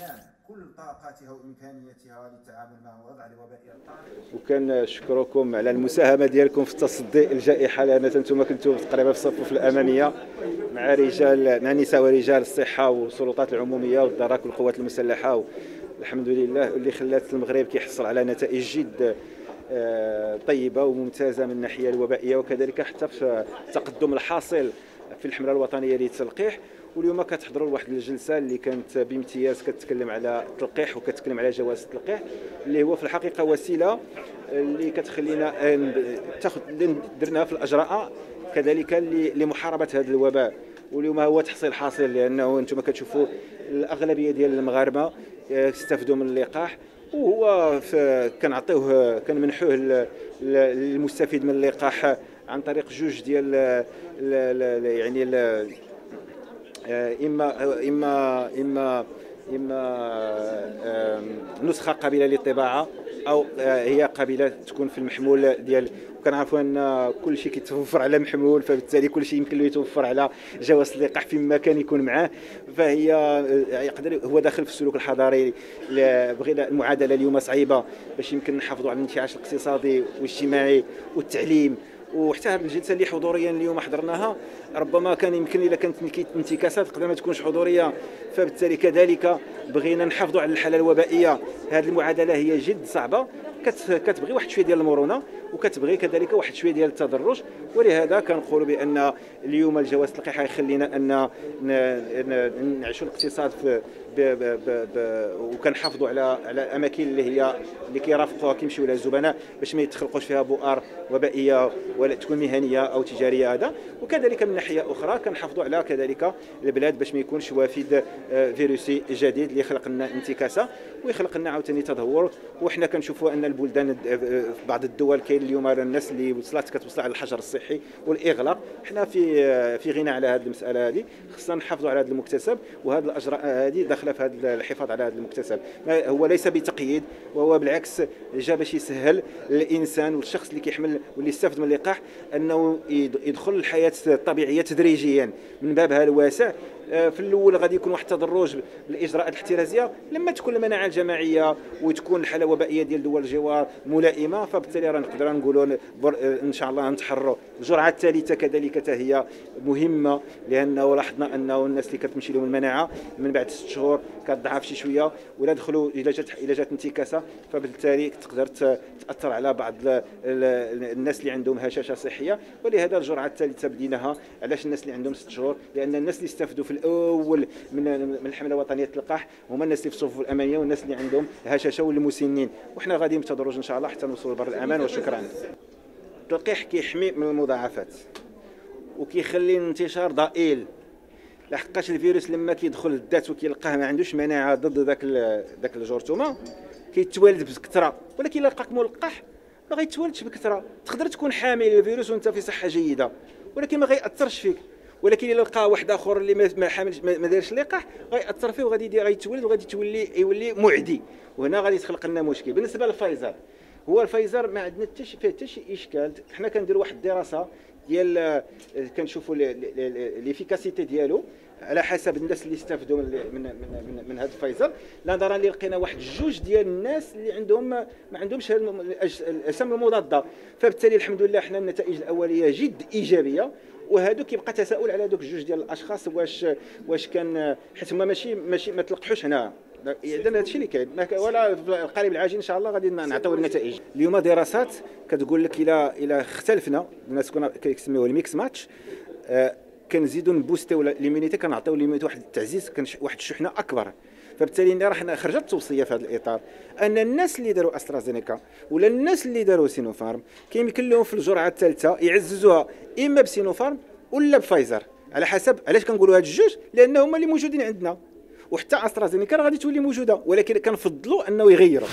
باستخدام كل طاقاتها وامكانياتها للتعامل مع وضع الوبائي الطارئ وكنشكركم على المساهمة ديالكم في تصدي الجائحة لأن أنتم كنتم تقريبا في الصفوف الاماميه مع رجال مع نساء ورجال الصحة والسلطات العمومية والدرك والقوات المسلحة. الحمد لله اللي خلات المغرب كيحصل على نتائج جد آه، طيبة وممتازة من الناحية الوبائية وكذلك حتى في التقدم الحاصل في الحملة الوطنية للتلقيح واليوم كتحضروا لواحد الجلسة اللي كانت بامتياز كتكلم على التلقيح وكتكلم على جواز التلقيح اللي هو في الحقيقة وسيلة اللي كتخلينا تاخذ درناها في الأجراء كذلك لمحاربة هذا الوباء. واليوم هو تحصيل حاصل لأنه أنتم كتشوفوا الأغلبية ديال المغاربة استفدوا من اللقاح. وهو كنعطيوه كنمنحوه للمستفيد من اللقاح عن طريق جوج ديال يعني إما إما إما إما نسخة قابله للطباعة أو آه، هي قابله تكون في المحمول ديال وكنعرفوا أن كل شيء كيتوفر على محمول فبالتالي كل شيء يمكن له يتوفر على جواز اللقاح فيما كان يكون معاه. فهي آه، يقدر هو داخل في السلوك الحضاري بغينا المعادلة اليوم صعيبة باش يمكن نحافظوا على الانتعاش الاقتصادي والاجتماعي والتعليم. وحتى الجلسة اللي حضوريا اليوم حضرناها ربما كان يمكن اذا كانت انتكاسات تقدر ما تكونش حضورية فبالتالي كذلك بغينا نحافظوا على الحالة الوبائية. هذه المعادلة هي جد صعبة كتبغي واحد شوية ديال المرونة وكتبغي كذلك واحد شوية ديال التدرج. ولهذا كنقولوا بأن اليوم الجواز التلقيح يخلينا أن نعيشوا الاقتصاد في وكنحافظوا على على الأماكن اللي هي اللي كيرافقوها كيمشيو لها الزبناء باش ما يتخلقوش فيها بؤر وبائية ولا تكون مهنية أو تجارية هذا. وكذلك من ناحية أخرى كنحافظوا على كذلك البلاد باش ما يكونش وافد آه، فيروسي جديد اللي يخلق لنا انتكاسة ويخلق لنا عاوتاني تدهور. وحنا كنشوفوا أن البلدان آه، في بعض الدول كاين اليوم الناس اللي وصلت كتوصل على الحجر الصحي والإغلاق. حنا في في غنى على هذه المسألة هذه. خصنا نحافظوا على هذا المكتسب وهذه الأجراء هذه داخلة في هذا الحفاظ على هذا المكتسب. هو ليس بتقييد وهو بالعكس جا باش يسهل للانسان والشخص اللي كيحمل واللي يستافد من اللقاح أنه يدخل الحياة الطبيعية تدريجيا من بابها الواسع. في الأول غادي يكون واحد التدرج بالإجراءات الاحترازية لما تكون المناعة الجماعية وتكون الحاله الوبائيه ديال دول الجوار ملائمة فبالتالي راه نقدروا نقولوا آه، إن شاء الله نتحروا الجرعة الثالثة كذلك هي مهمة لأنه لاحظنا أنه الناس اللي كتمشي لهم المناعة من بعد ست شهور كتضعف شي شوية ولا دخلوا إلى جات إلى جات انتكاسة فبالتالي تقدر تأثر على بعض الناس اللي عندهم هشاشة صحية. ولهذا الجرعة الثالثة بديناها علاش الناس اللي عندهم ست شهور؟ لأن الناس اللي استفدوا في الأول من من الحملة الوطنية اللقاح هما الناس اللي في الصفوف الاماميه والناس اللي عندهم هشاشة والمسنين. وحنا غاديين بتدرج إن شاء الله حتى نوصلوا لبر الأمان وشكرا. التلقيح كيحمي من المضاعفات وكيخلي الانتشار ضئيل. لحقاش الفيروس لما كيدخل الذات وكيلقاه ما عندوش مناعه ضد ذاك ذاك الجرثومة كيتوالد بكثره ولكن لقاك ملقح ما غيتوالدش بكثره تقدر تكون حامل الفيروس وأنت في صحة جيدة ولكن ما غيأثرش فيك. ولكن إلا لقى واحد آخر اللي ما حاملش ما دارش اللقاح غيأثر فيه وغادي يدير غيتولد وغادي تولي يولي معدي. وهنا غادي تخلق لنا مشكل. بالنسبة للفايزر هو الفايزر ما عندنا حتى فيه حتى شي إشكال. حنا كنديروا واحد الدراسة ديال كنشوفوا l'efficacité ديالو على حسب الناس اللي استافدوا من من من, من هذا الفايزر. نظرا اللي لقينا واحد جوج ديال الناس اللي عندهم ما عندهمش الاجسام المضادة. فبالتالي الحمد لله حنا النتائج الأولية جد إيجابية وهادو كيبقى تساؤل على دوك جوج ديال الأشخاص واش واش كان حيت هما ماشي ماشي ما تلقحوش هنا إذا هذا الشيء اللي كاين ولا في القريب العاجل إن شاء الله غادي نعطيو النتائج. اليوم دراسات كتقول لك إلى إلى اختلفنا. الناس كنا كيسميوه ال mix match. آه كنزيدوا نبوستيو l'immunité كنعطيو l'immunité واحد التعزيز واحد الشحنة أكبر. فبالتالي راه خرجت توصية في هذا الإطار أن الناس اللي داروا أسترازينيكا ولا الناس اللي داروا سينوفارم كيمكن لهم في الجرعة الثالثة يعززوها إما بسينوفارم ولا بفايزر. على حسب علاش كنقولوا هاد الجوج؟ لأن هما اللي موجودين عندنا. وحتى أسترازينيكا غادي تولي موجودة ولكن كنفضلوا أنه يغيروا.